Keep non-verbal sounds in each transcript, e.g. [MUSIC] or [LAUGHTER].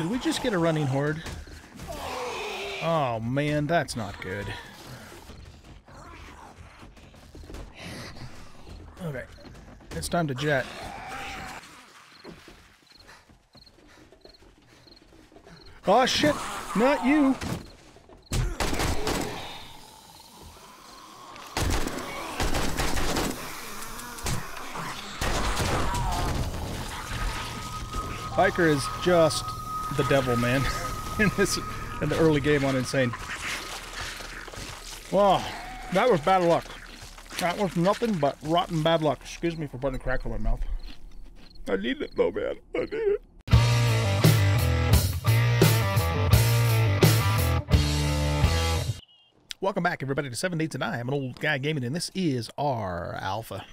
Did we just get a running horde? Oh man, that's not good. Okay. It's time to jet. Oh shit! Not you! Biker is just the devil, man. [LAUGHS] in this, in the early game on Insane. Wow, that was bad luck. That was nothing but rotten bad luck. Excuse me for putting a crack in my mouth. I need it though, man. I need it. Welcome back, everybody, to 7 Days to Die. I'm an old guy gaming, and this is our Alpha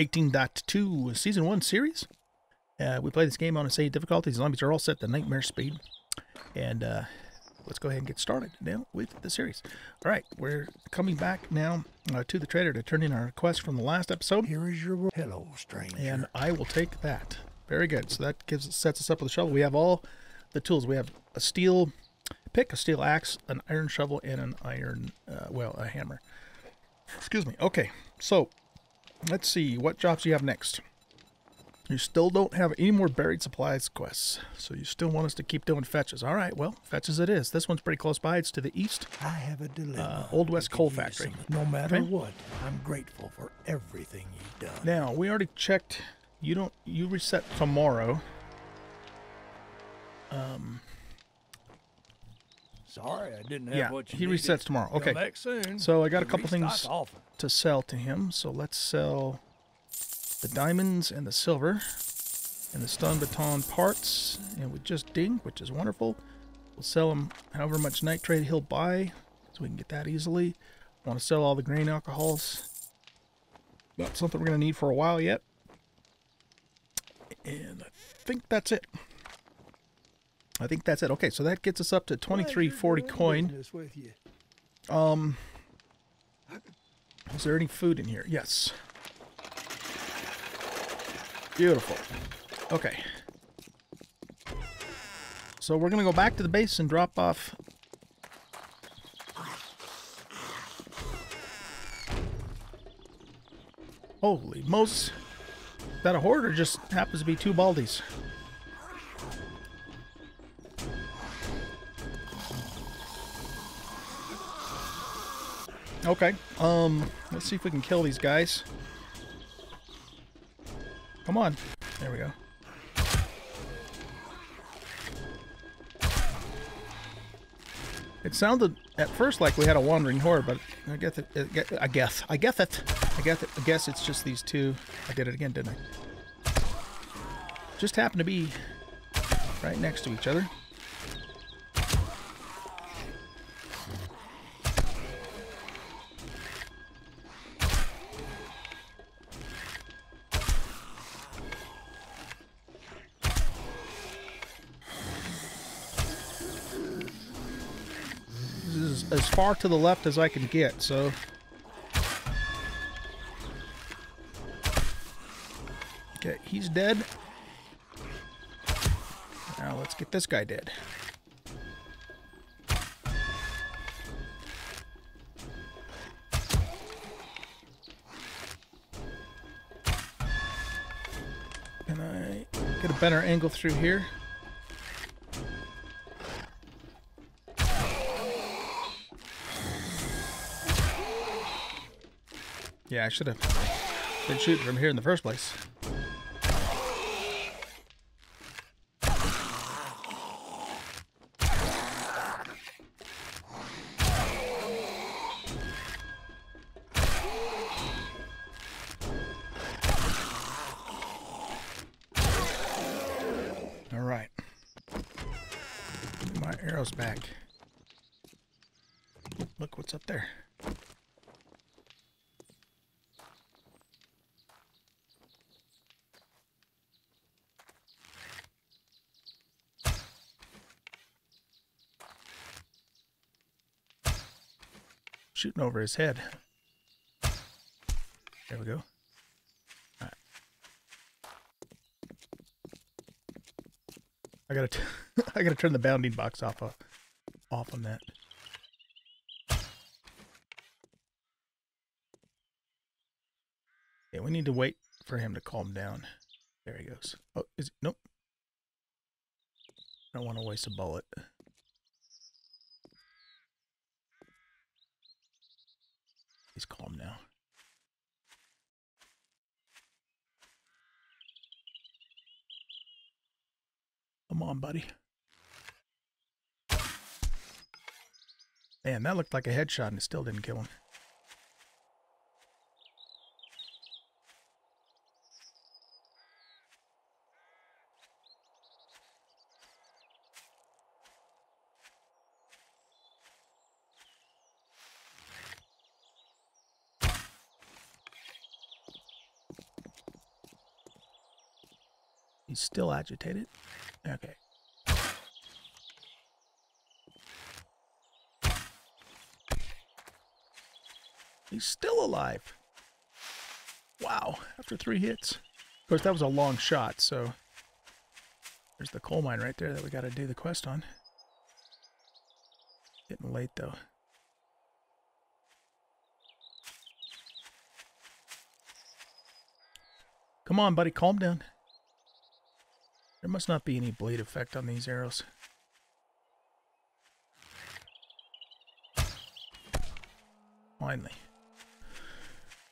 18.2 Season 1 series. Uh, we play this game on insane difficulty. Zombies are all set to nightmare speed. And uh, let's go ahead and get started now with the series. All right, we're coming back now uh, to the trader to turn in our quest from the last episode. Here is your hello, stranger. And I will take that. Very good. So that gives sets us up with a shovel. We have all the tools. We have a steel pick, a steel axe, an iron shovel, and an iron, uh, well, a hammer. Excuse me. Okay, so let's see. What jobs do you have next? You still don't have any more buried supplies quests, so you still want us to keep doing fetches. All right, well, fetches it is. This one's pretty close by. It's to the east. I have a dilemma. Uh, Old West Coal Factory. No matter Okay. what, I'm grateful for everything you've done. Now, we already checked. You don't. You reset tomorrow. Um, Sorry, I didn't have Yeah, what you he needed. resets tomorrow. Come Okay. back soon. So I got a couple things- offer. to sell to him. So let's sell the diamonds and the silver and the stun baton parts. And we just ding, which is wonderful. We'll sell him however much nitrate he'll buy, so we can get that easily. Want to sell all the grain alcohols. Not something we're going to need for a while yet. And I think that's it. I think that's it. Okay, so that gets us up to 2340 coin. business with you. Um, is there any food in here? Yes. Beautiful. Okay. So we're gonna go back to the base and drop off. Holy Moses. Is that a horde or just happens to be two baldies? Okay. Um, let's see if we can kill these guys. Come on. There we go. It sounded at first like we had a wandering horde, but I guess it, it, I guess I guess it. I guess it, I guess it's just these two. I did it again, didn't I? Just happen to be right next to each other. Far to the left as I can get, so. Okay, he's dead. Now let's get this guy dead. Can I get a better angle through here? I should have been shooting from here in the first place. Shooting over his head. There we go. I gotta, t- [LAUGHS] I gotta turn the bounding box off, uh, off on that. Yeah, we need to wait for him to calm down. There he goes. Oh, is nope. I don't want to waste a bullet. He's calm now. Come on, buddy. Man, that looked like a headshot and it still didn't kill him. Still agitated. Okay. He's still alive. Wow, after three hits. Of course, that was a long shot, so there's the coal mine right there that we got to do the quest on. Getting late, though. Come on, buddy, calm down. There must not be any blade effect on these arrows. Finally.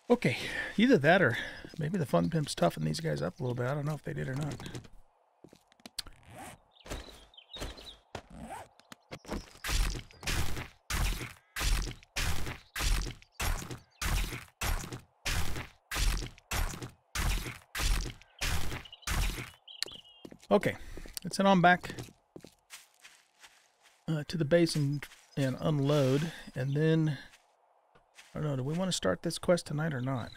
Okay, either that or maybe the Fun Pimps toughened these guys up a little bit. I don't know if they did or not. Okay, let's head on back uh, to the base and, and unload, and then I don't know. Do we want to start this quest tonight or not?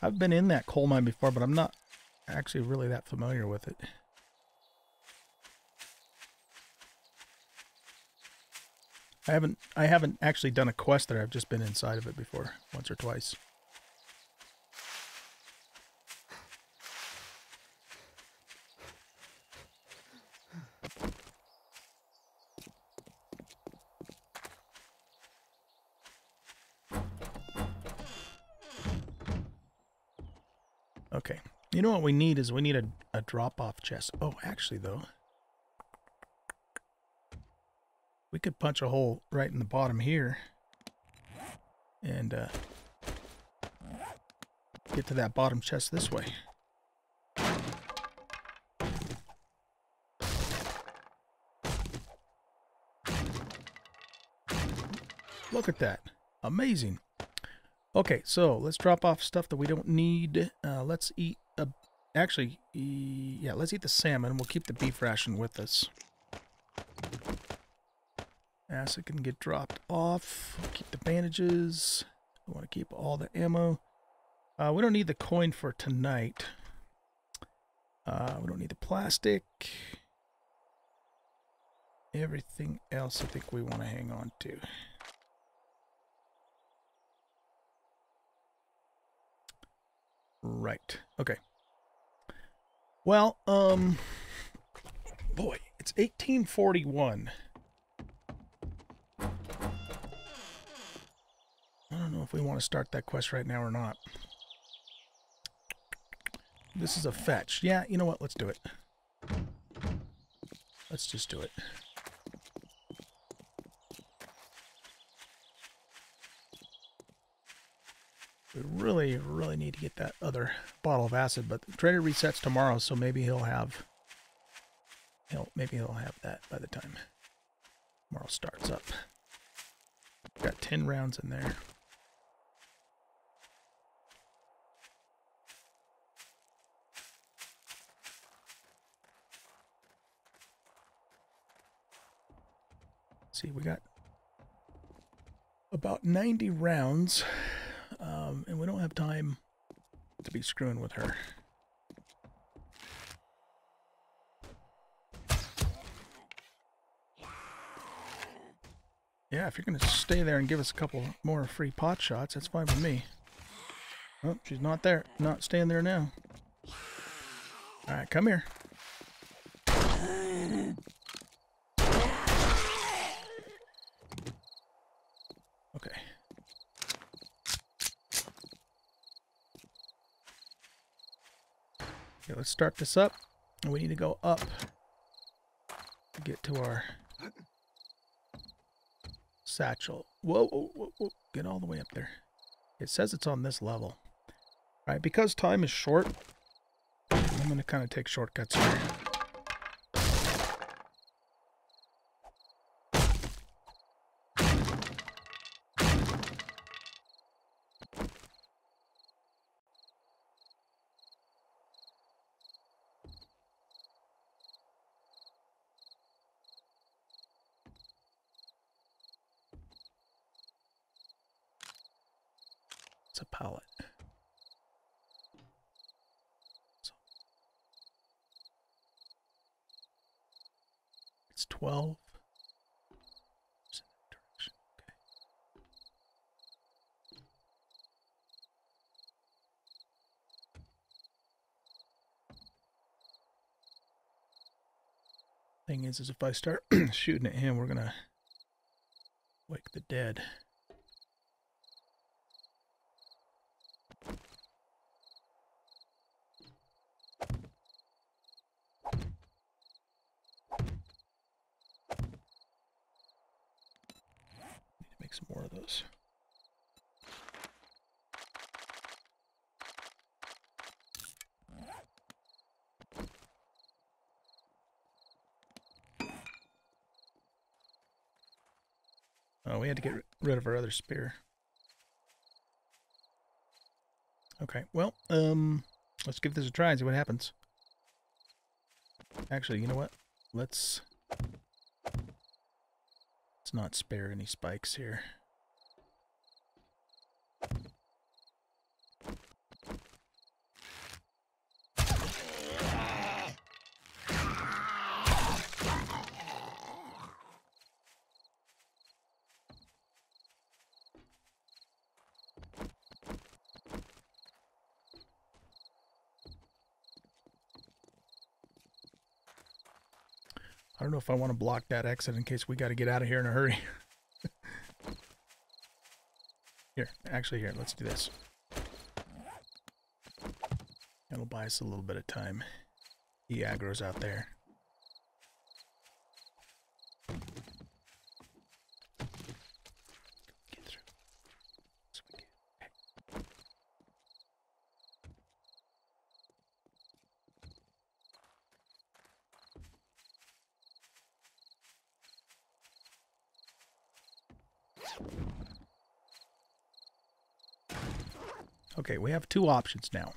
I've been in that coal mine before, but I'm not actually really that familiar with it. I haven't I haven't actually done a quest there. I've just been inside of it before, once or twice. Know what we need is we need a, a drop-off chest. Oh, actually, though. We could punch a hole right in the bottom here. And uh, get to that bottom chest this way. Look at that. Amazing. Okay, so let's drop off stuff that we don't need. Uh, let's eat. Actually, yeah, let's eat the salmon. We'll keep the beef ration with us. Acid can get dropped off. Keep the bandages. We want to keep all the ammo. Uh, we don't need the coin for tonight. Uh, we don't need the plastic. Everything else I think we want to hang on to. Right. Okay. Well, um, boy, it's 1841. I don't know if we want to start that quest right now or not. This is a fetch. Yeah, you know what? Let's do it. Let's just do it. We really, really need to get that other bottle of acid, but the trader resets tomorrow, so maybe he'll have he'll maybe he'll have that by the time tomorrow starts up. Got 10 rounds in there. See, we got about 90 rounds. Um, and we don't have time to be screwing with her. Yeah, if you're going to stay there and give us a couple more free pot shots, that's fine with me. Oh, she's not there. Not staying there now. All right, come here. Okay. Okay, start this up. And we need to go up to get to our satchel. Whoa, whoa, whoa, whoa. Get all the way up there. It says it's on this level. All right, because time is short, I'm going to kind of take shortcuts here. It's a pallet. So it's 12. It's in that direction. Okay. Thing is, is if I start [CLEARS THROAT] shooting at him, we're gonna wake the dead. Need to make some more of those. Oh, we had to get ri- rid of our other spear. Okay, well, um, let's give this a try and see what happens. Actually, you know what? Let's let's not spare any spikes here. If I want to block that exit in case we got to get out of here in a hurry. [LAUGHS] here, actually, here, let's do this. That'll buy us a little bit of time. He aggro's out there. Okay, we have two options now.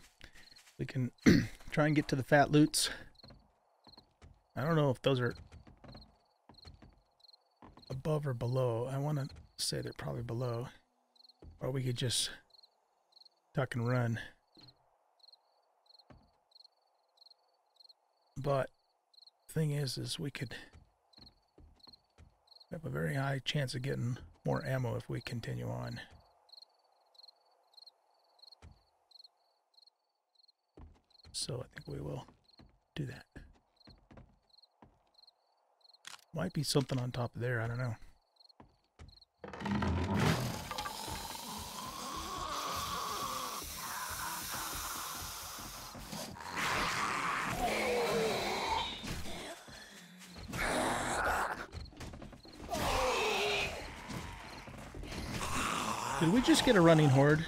We can [CLEARS THROAT] try and get to the fat loots. I don't know if those are above or below. I want to say they're probably below. Or we could just duck and run. But the thing is, is we could have a very high chance of getting more ammo if we continue on. So I think we will do that. Might be something on top of there, I don't know. Did we just get a running horde?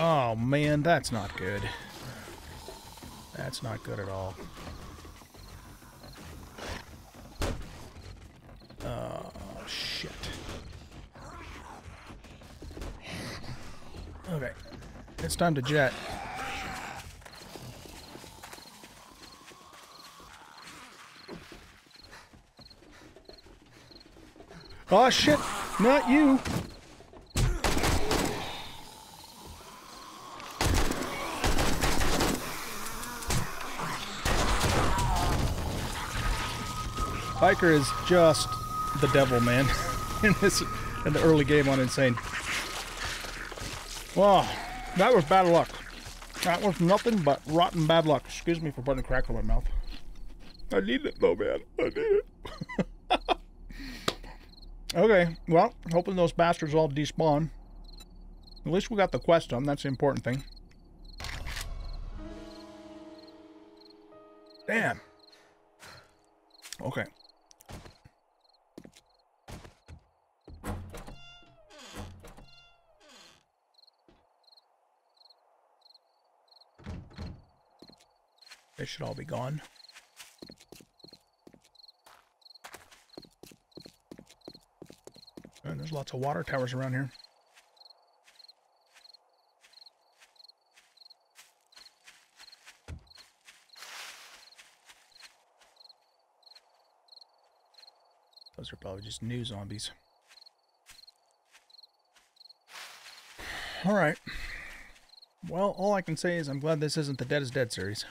Oh man, that's not good. That's not good at all. Oh, shit. Okay. It's time to jet. Oh, shit! Not you! Biker is just the devil, man. [LAUGHS] in this, in the early game on Insane. Wow, that was bad luck. That was nothing but rotten bad luck. Excuse me for putting a crack in my mouth. I need it though, man. I need it. [LAUGHS] okay, well, hoping those bastards all despawn. At least we got the quest done. That's the important thing. Damn. Okay. They should all be gone. And there's lots of water towers around here. Those are probably just new zombies. Alright. Well, all I can say is I'm glad this isn't the Dead is Dead series.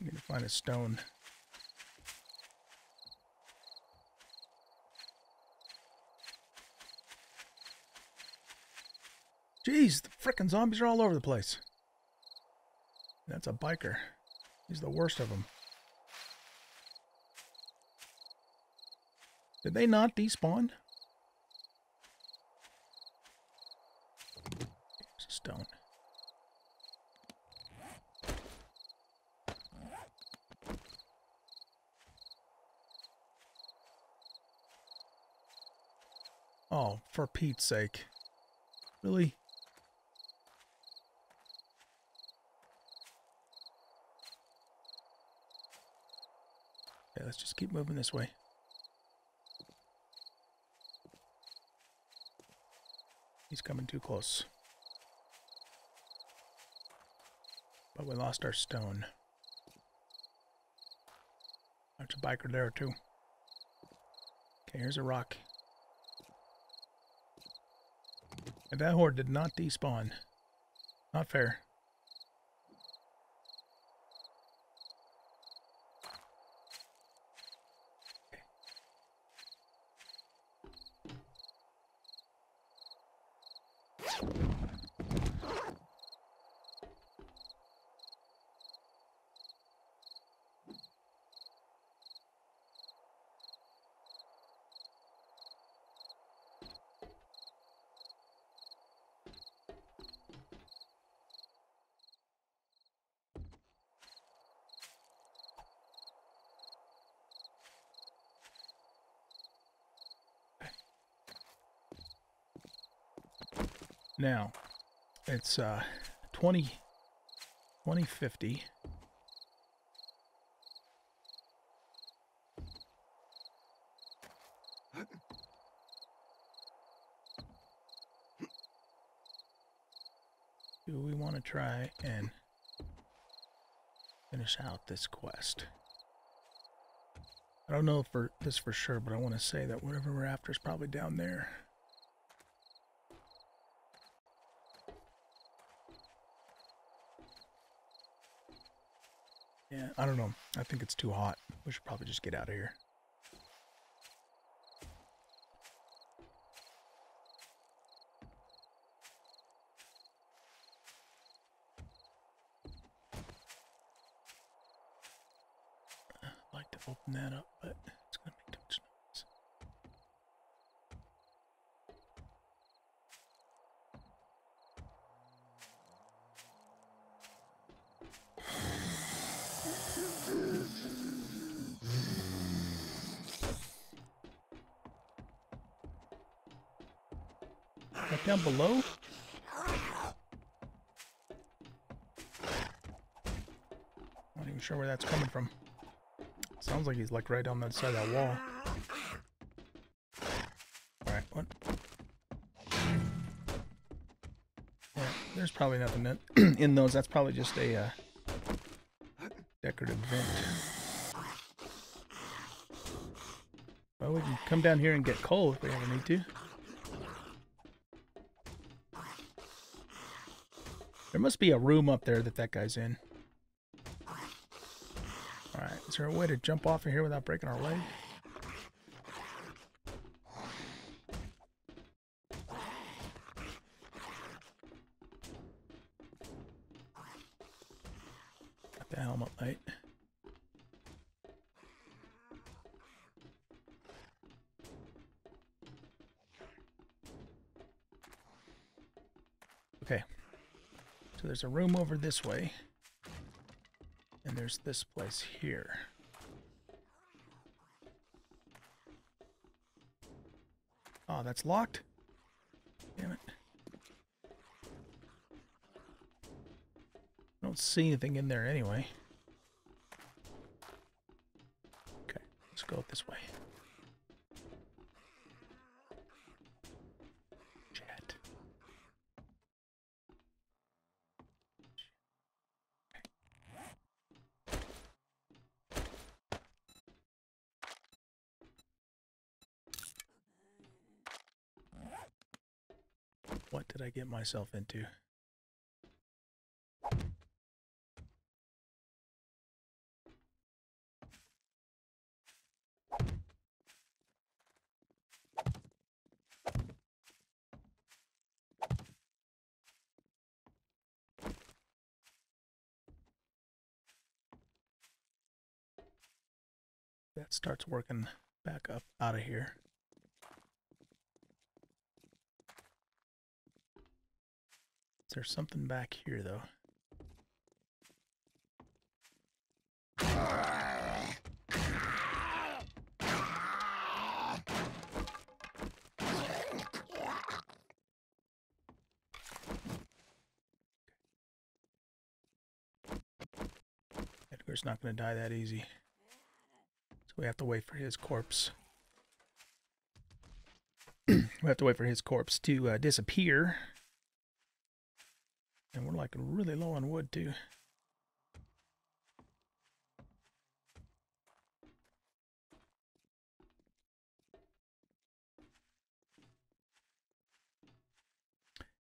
Need to find a stone. Jeez, the frickin' zombies are all over the place. That's a biker. He's the worst of them. Did they not despawn? There's a stone. Oh, for Pete's sake. Really? Okay, let's just keep moving this way. He's coming too close. But we lost our stone. There's a biker there too. Okay, here's a rock. And that horde did not despawn. Not fair. Now, it's uh, 20, 2050. Do we want to try and finish out this quest? I don't know for this for sure, but I want to say that whatever we're after is probably down there. Yeah, I don't know. I think it's too hot. We should probably just get out of here. Like to open that up, Right down below? Not even sure where that's coming from. Sounds like he's like right on that side of that wall. Alright, what? Yeah, there's probably nothing in, [CLEARS THROAT] in those. That's probably just a uh, decorative vent. Well, we can come down here and get coal if we ever need to. Must be a room up there that that guy's in. Alright, is there a way to jump off of here without breaking our leg? the helmet light. Okay. So there's a room over this way. And there's this place here. Oh, that's locked? Damn it. I don't see anything in there anyway. Okay, let's go this way. Chat. What did I get myself into? That starts working back up out of here. There's something back here, though. Edgar's not going to die that easy. So we have to wait for his corpse. [CLEARS THROAT] we have to wait for his corpse to uh, disappear. And we're like really low on wood too.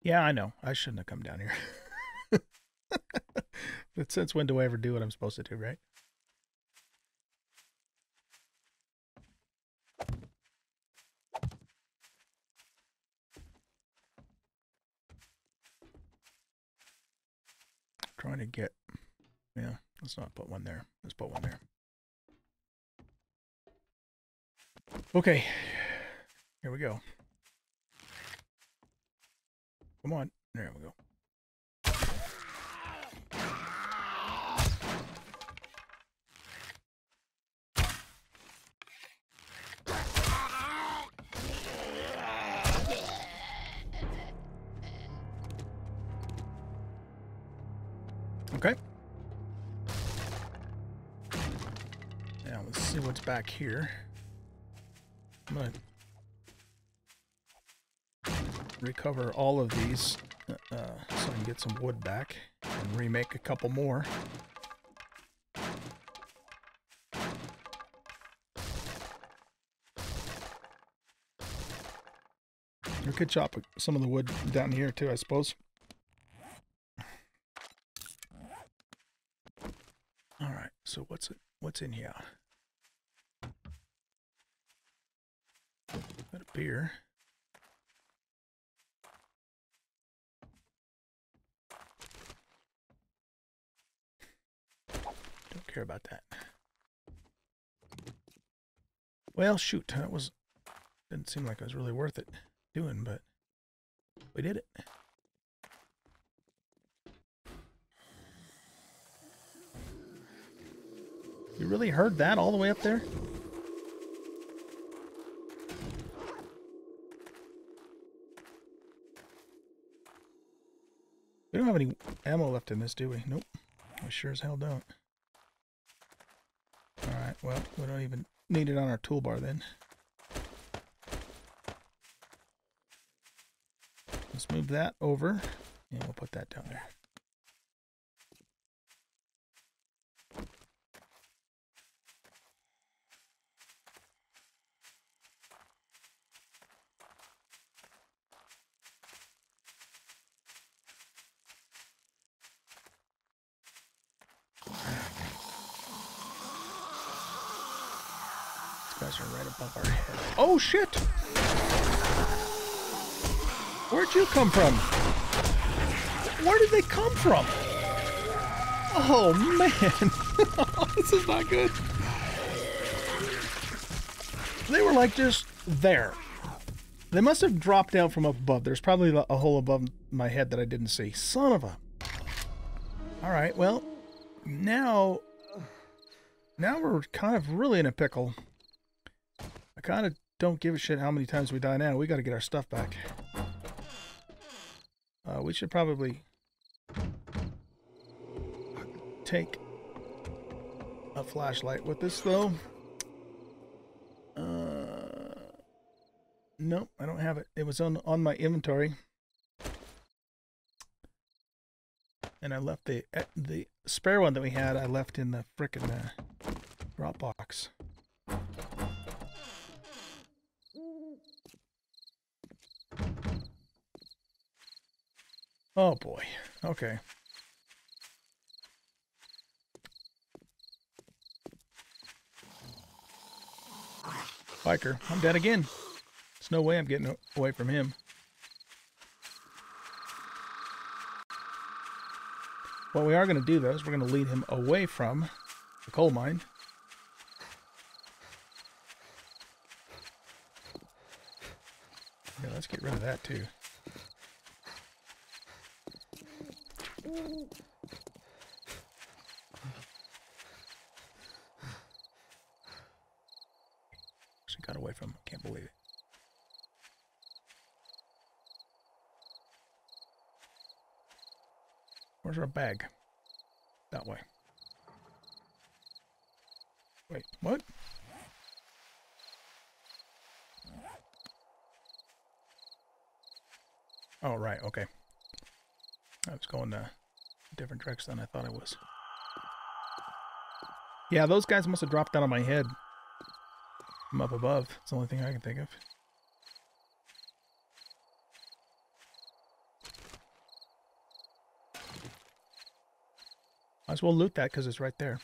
Yeah, I know. I shouldn't have come down here. [LAUGHS] but since when do I ever do what I'm supposed to do, right? Trying to get yeah let's not put one there. Let's put one there. Okay. Here we go. Come on. There we go Okay. Now let's see what's back here. I'm gonna recover all of these uh, so I can get some wood back and remake a couple more. We could chop some of the wood down here too, I suppose. So what's it? What's in here? Got a beer. Don't care about that. Well, shoot, that was didn't seem like it was really worth it doing, but we did it. Really heard that all the way up there? We don't have any ammo left in this, do we? Nope. We sure as hell don't. Alright, well, we don't even need it on our toolbar then. Let's move that over, and we'll put that down there. guys are right above our head. Oh shit! Where'd you come from? Where did they come from? Oh man, [LAUGHS] this is not good. They were like just there. They must have dropped down from up above. There's probably a hole above my head that I didn't see. Son of a. All right, well, now, now we're kind of really in a pickle. I kind of don't give a shit how many times we die now. We got to get our stuff back. Uh, we should probably take a flashlight with us, though. Uh, nope, I don't have it. It was on on my inventory, and I left the eh, the spare one that we had. I left in the frickin' uh, drop Oh boy. Okay. Biker, I'm dead again. There's no way I'm getting away from him. What we are going to do, though, is we're going to lead him away from the coal mine. Yeah, let's get rid of that, too. She got away from him. Can't believe it. Where's our bag? That way. Wait, what? Oh, right, okay. I was going a different direction than I thought I was. Yeah, those guys must have dropped down on my head from up above. It's the only thing I can think of. Might as well loot that because it's right there.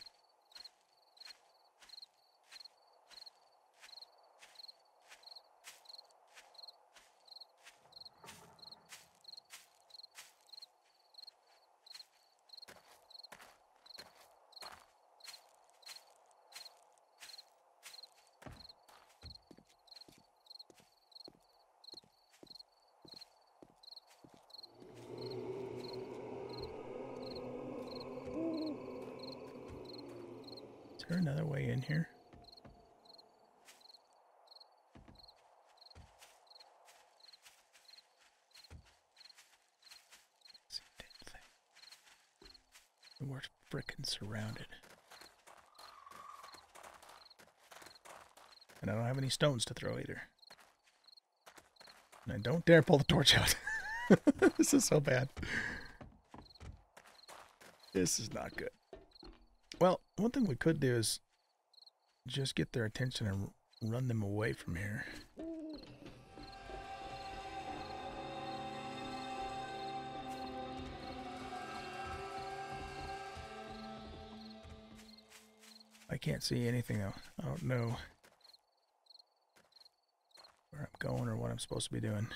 Is there another way in here? It's a dead thing. We're frickin' surrounded. And I don't have any stones to throw either. And I don't dare pull the torch out. [LAUGHS] this is so bad. This is not good. Well, one thing we could do is just get their attention and run them away from here. Can't see anything though. I don't know where I'm going or what I'm supposed to be doing.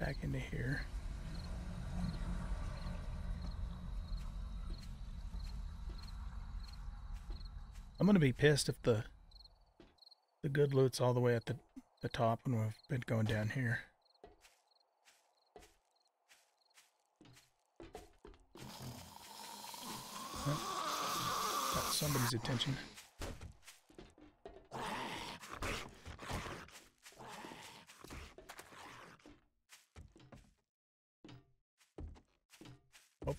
Back into here. I'm gonna be pissed if the the good loot's all the way at the, the top and we've been going down here. Got somebody's attention.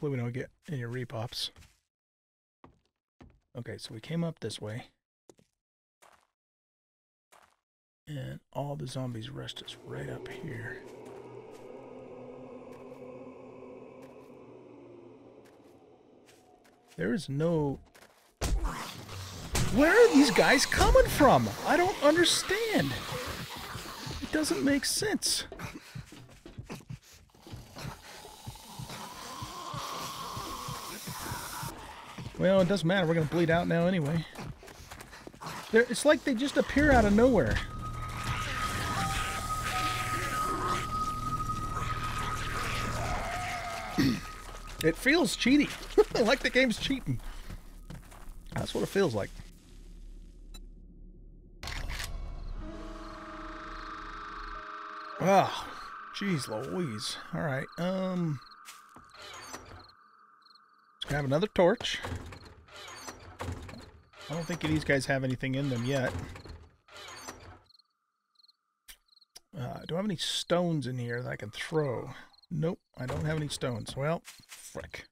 Hopefully we don't get any repops. Okay, so we came up this way. And all the zombies rushed us right up here. There is no... Where are these guys coming from? I don't understand. It doesn't make sense. Well, it doesn't matter. We're going to bleed out now anyway. They're, it's like they just appear out of nowhere. [CLEARS THROAT] it feels cheaty. [LAUGHS] like the game's cheating. That's what it feels like. Oh, jeez Louise. All right, um... Grab another torch. I don't think these guys have anything in them yet. Uh, do I have any stones in here that I can throw? Nope, I don't have any stones. Well, frick.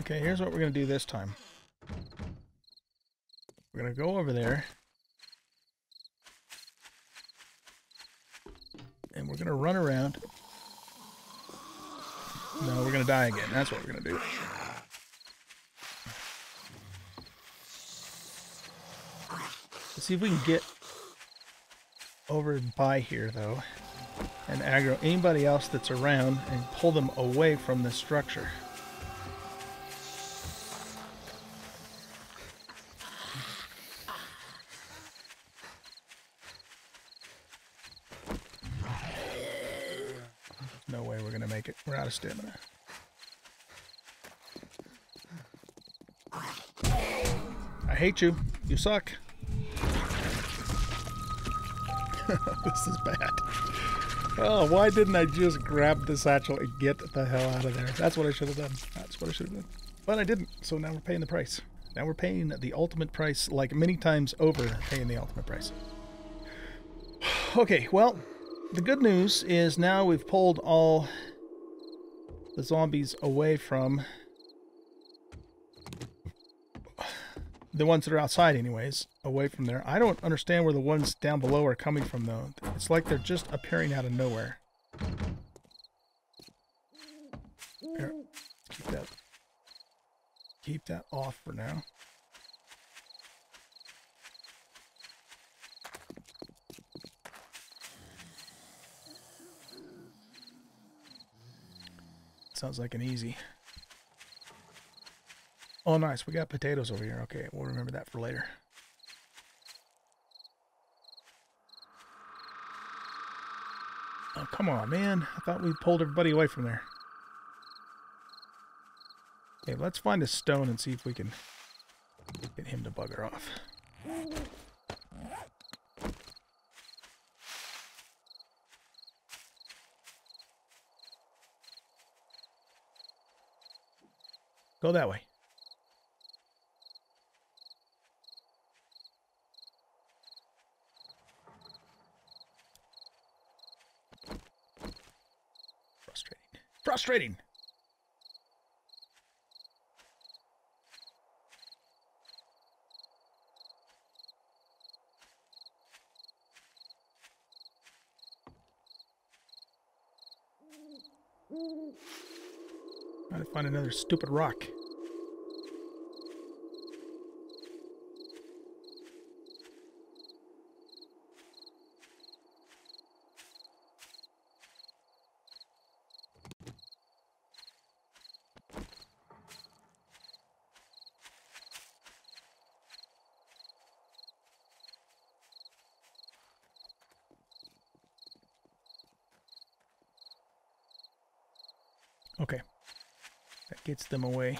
Okay, here's what we're going to do this time. We're going to go over there. And we're going to run around. No, we're to die again. That's what we're to do. Let's see if we can get over by here, though, and aggro anybody else that's around and pull them away from this structure. No way we're going to make it. We're out of stamina. I hate you. You suck. [LAUGHS] this is bad. Oh, why didn't I just grab the satchel and get the hell out of there? That's what I should have done. That's what I should have done. But I didn't, so now we're paying the price. Now we're paying the ultimate price, like many times over paying the ultimate price. [SIGHS] Okay, well, the good news is now we've pulled all the zombies away from the ones that are outside anyways, away from there. I don't understand where the ones down below are coming from though. It's like they're just appearing out of nowhere. Here, keep that keep that off for now. Sounds like an easy. Oh, nice. We got potatoes over here. Okay, we'll remember that for later. Oh, come on, man. I thought we pulled everybody away from there. Okay, let's find a stone and see if we can get him to bugger off. Go that way. Frustrating. Frustrating! Gotta find another stupid rock. Okay. That gets them away.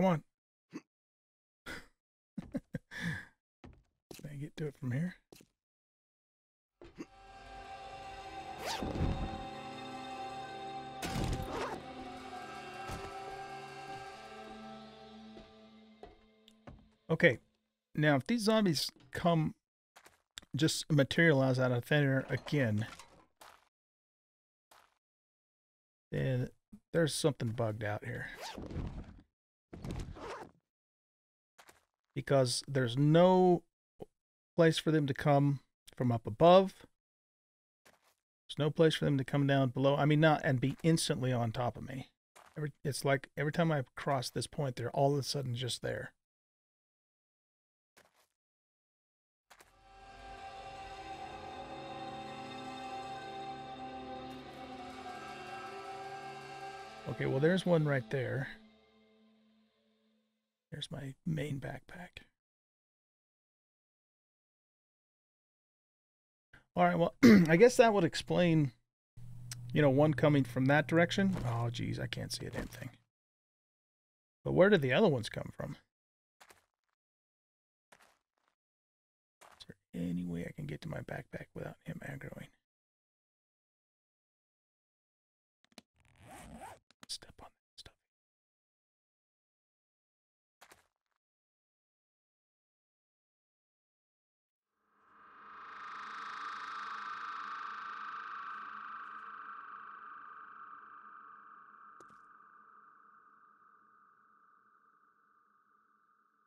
Come on. Can I get to it from here? Okay, now if these zombies come, just materialize out of thin air again, then there's something bugged out here. Because there's no place for them to come from up above. There's no place for them to come down below. I mean, not and be instantly on top of me. Every, it's like every time I cross this point, they're all of a sudden just there. Okay, well, there's one right there. There's my main backpack. All right, well, [CLEARS THROAT] I guess that would explain, you know, one coming from that direction. Oh, geez, I can't see a damn thing. But where did the other ones come from? Is there any way I can get to my backpack without him aggroing?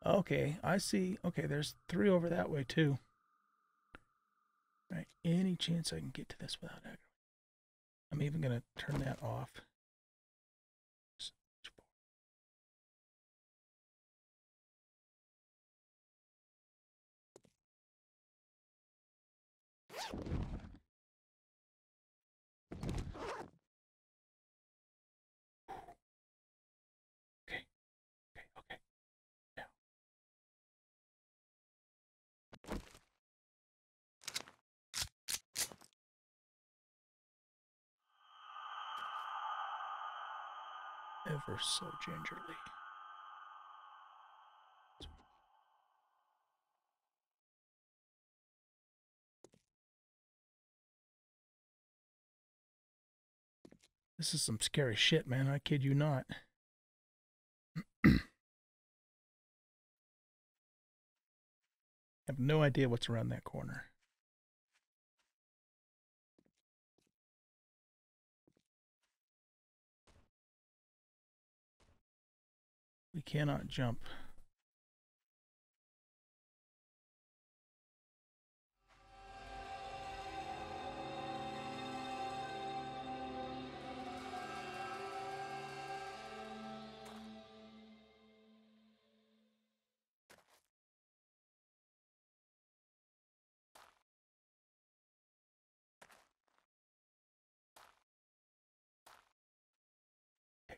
Okay, I see. Okay, there's three over that way too. Right, any chance I can get to this without aggro? I'm even gonna turn that off. Okay, Ever so gingerly. This is some scary shit, man. I kid you not. [CLEARS THROAT] I have no idea what's around that corner. We cannot jump.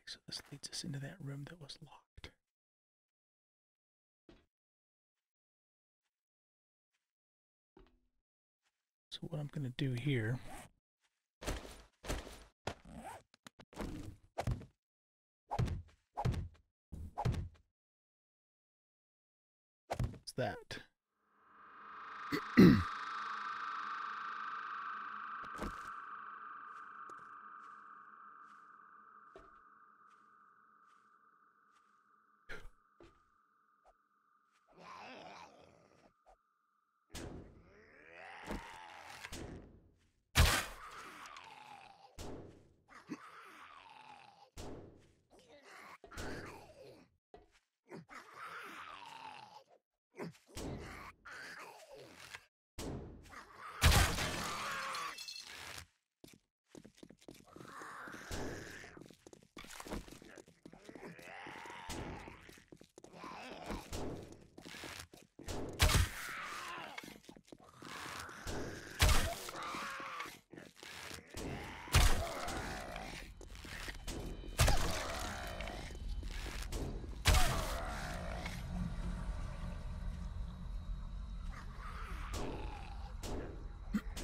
So this leads us into that room that was locked. So what I'm going to do here is that. [CLEARS THROAT]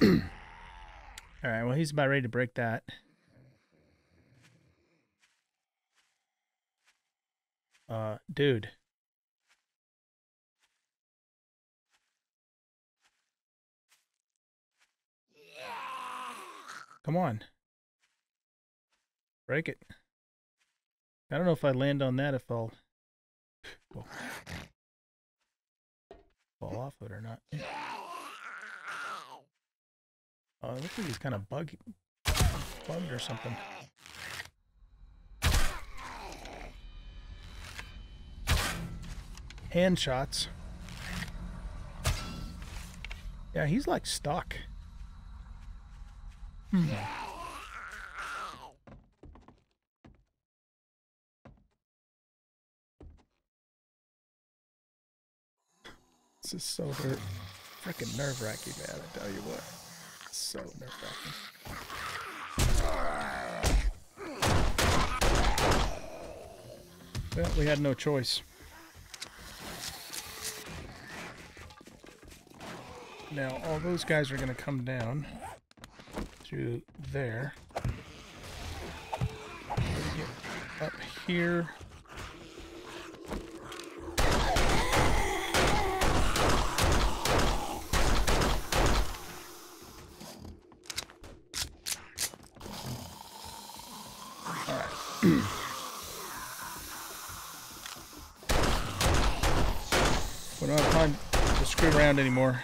All right, well, he's about ready to break that. Uh, dude. Come on. Break it. I don't know if I land on that if I'll [SIGHS] fall off it or not. It looks like he's kind of buggy, bugged or something. Hand shots. Yeah, he's like stuck. Hmm. This is so hurt. Freaking nerve wracking, man. I tell you what. So nerve wracking. Well, we had no choice. Now, all those guys are going to come down through there. Get up here. We don't have time to screw around anymore.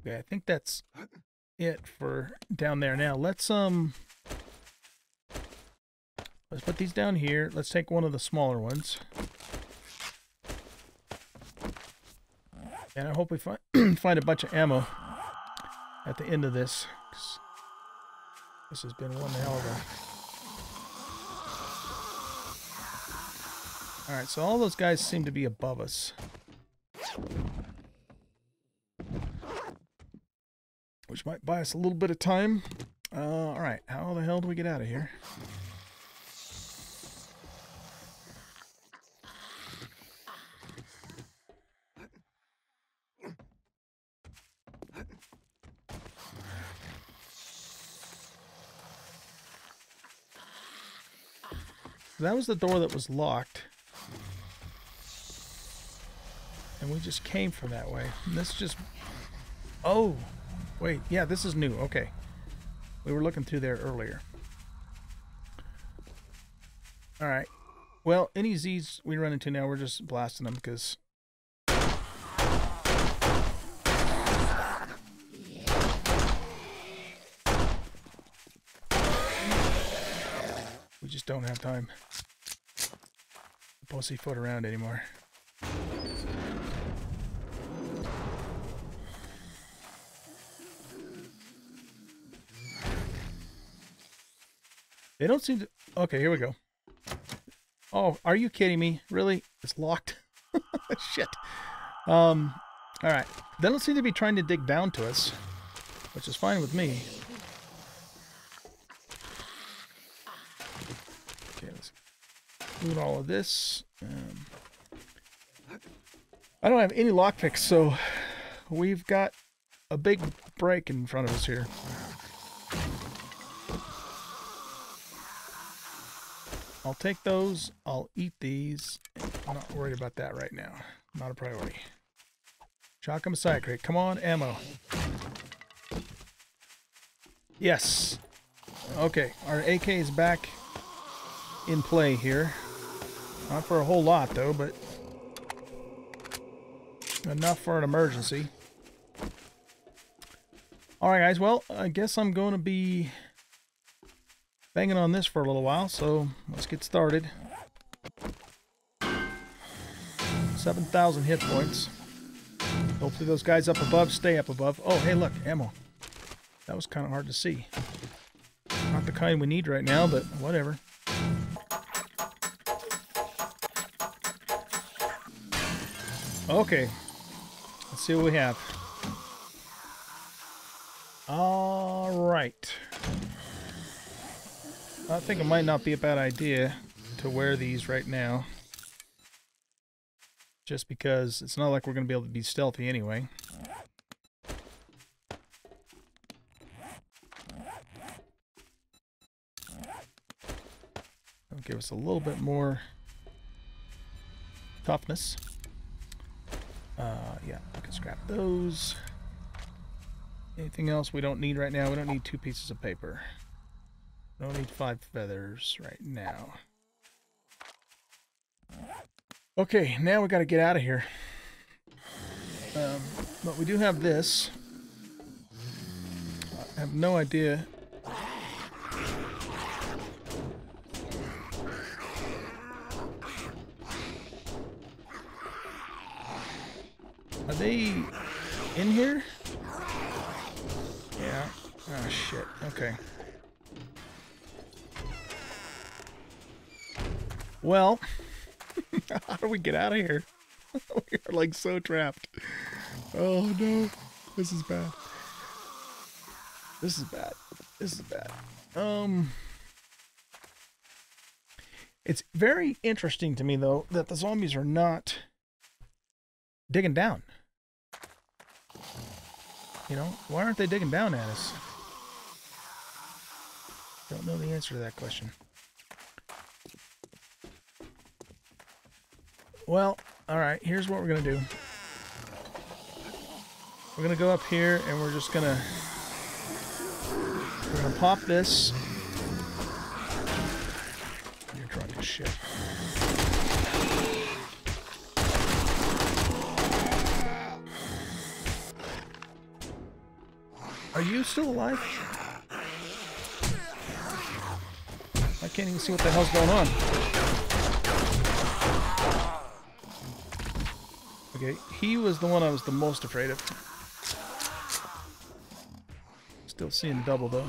Okay, I think that's it for down there. Now let's um let's put these down here. Let's take one of the smaller ones. And I hope we find [CLEARS THROAT] find a bunch of ammo at the end of this. This has been one hell of a... Alright, so all those guys seem to be above us. Which might buy us a little bit of time. Uh, Alright, how the hell do we get out of here? That was the door that was locked. And we just came from that way. And this just... Oh! Wait, yeah, this is new. Okay. We were looking through there earlier. Alright. Well, any Z's we run into now, we're just blasting them because... just don't have time to pussyfoot around anymore. They don't seem to... Okay, here we go. Oh, are you kidding me? Really? It's locked? [LAUGHS] Shit. Um, alright. They don't seem to be trying to dig down to us, which is fine with me. Loot all of this. Um, I don't have any lockpicks, so we've got a big break in front of us here. I'll take those. I'll eat these. I'm not worried about that right now. Not a priority. Chalk Messiah crate. Come on, ammo. Yes. Okay, our AK is back in play here. Not for a whole lot, though, but enough for an emergency. Alright, guys. Well, I guess I'm going to be banging on this for a little while, so let's get started. 7,000 hit points. Hopefully those guys up above stay up above. Oh, hey, look, ammo. That was kind of hard to see. Not the kind we need right now, but whatever. Okay. Let's see what we have. Alright. I think it might not be a bad idea to wear these right now. Just because it's not like we're going to be able to be stealthy anyway. Give us a little bit more toughness. Uh, yeah, I can scrap those. Anything else we don't need right now? We don't need two pieces of paper. We don't need five feathers right now. Okay, now we got to get out of here. Um, but we do have this. I have no idea. Are they in here? Yeah. Oh shit. Okay. Well, [LAUGHS] how do we get out of here? [LAUGHS] we are like so trapped. Oh no. This is bad. This is bad. This is bad. Um It's very interesting to me though that the zombies are not digging down. You know, why aren't they digging down at us? Don't know the answer to that question. Well, alright, here's what we're going to do. We're going to go up here and we're just going to... We're going to pop this. You're drunk as shit. You still alive? I can't even see what the hell's going on. Okay, he was the one I was the most afraid of. Still seeing double though.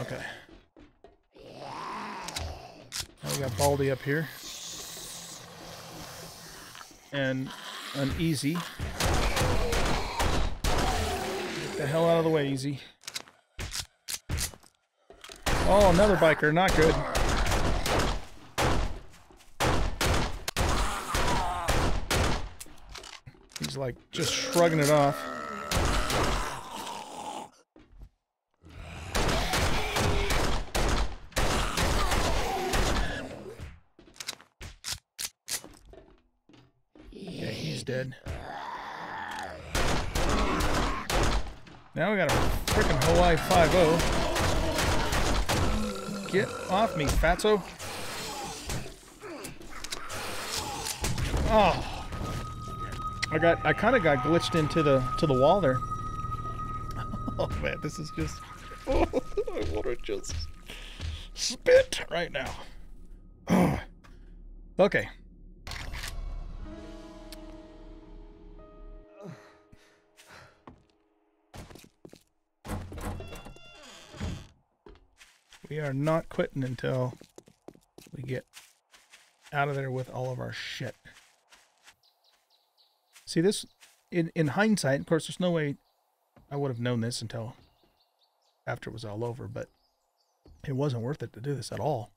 Okay. Now we got Baldy up here. And an easy. Get the hell out of the way, easy. Oh, another biker, not good. He's like just shrugging it off. Yeah, he's dead. Now we got a freaking Hawaii 5 Get off me, fatso. Oh. I got I kind of got glitched into the to the wall there. [LAUGHS] Oh man, this is just [LAUGHS] oh, I want to just spit right now. Oh. [SIGHS] Okay. We are not quitting until we get out of there with all of our shit. See this in in hindsight, of course there's no way I would have known this until after it was all over, but it wasn't worth it to do this at all.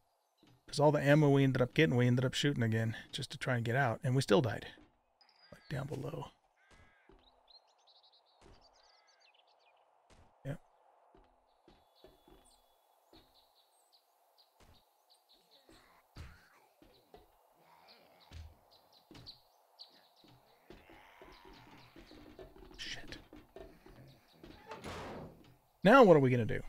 Because all the ammo we ended up getting, we ended up shooting again just to try and get out, and we still died. Like down below. Now what are we going to do?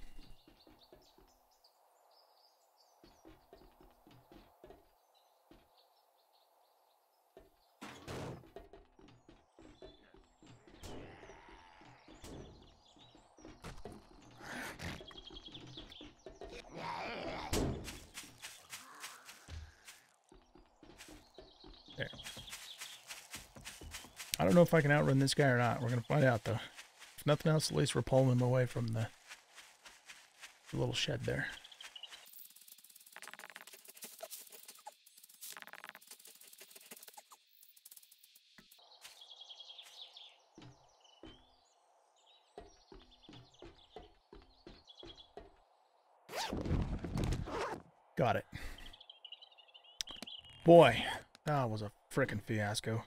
I don't know if I can outrun this guy or not. We're going to find out, though. Nothing else, at least we're pulling them away from the, the little shed there. Got it. Boy, that was a frickin' fiasco.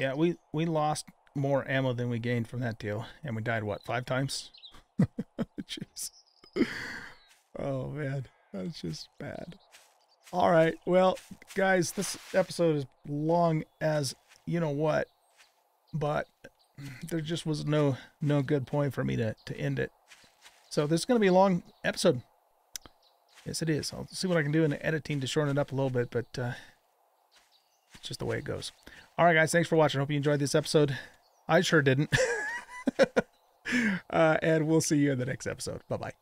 Yeah, we we lost more ammo than we gained from that deal, and we died what five times? [LAUGHS] Jeez. Oh man, that's just bad. All right, well, guys, this episode is long as you know what, but there just was no no good point for me to to end it. So this is going to be a long episode. Yes, it is. I'll see what I can do in the editing to shorten it up a little bit, but uh, it's just the way it goes. All right, guys, thanks for watching. Hope you enjoyed this episode. I sure didn't. [LAUGHS] uh, and we'll see you in the next episode. Bye bye.